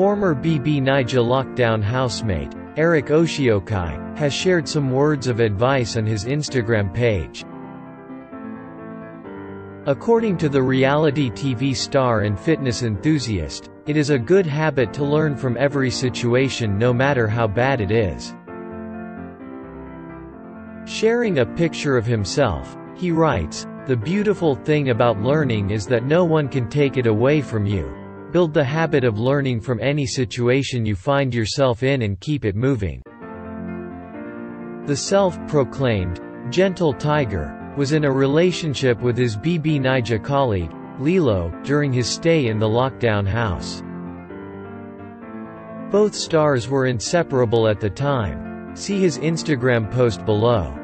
Former BB Naija lockdown housemate, Eric Oshiokai, has shared some words of advice on his Instagram page. According to the reality TV star and fitness enthusiast, it is a good habit to learn from every situation no matter how bad it is. Sharing a picture of himself, he writes, The beautiful thing about learning is that no one can take it away from you. Build the habit of learning from any situation you find yourself in and keep it moving. The self-proclaimed, gentle tiger, was in a relationship with his BB Naija colleague, Lilo, during his stay in the lockdown house. Both stars were inseparable at the time. See his Instagram post below.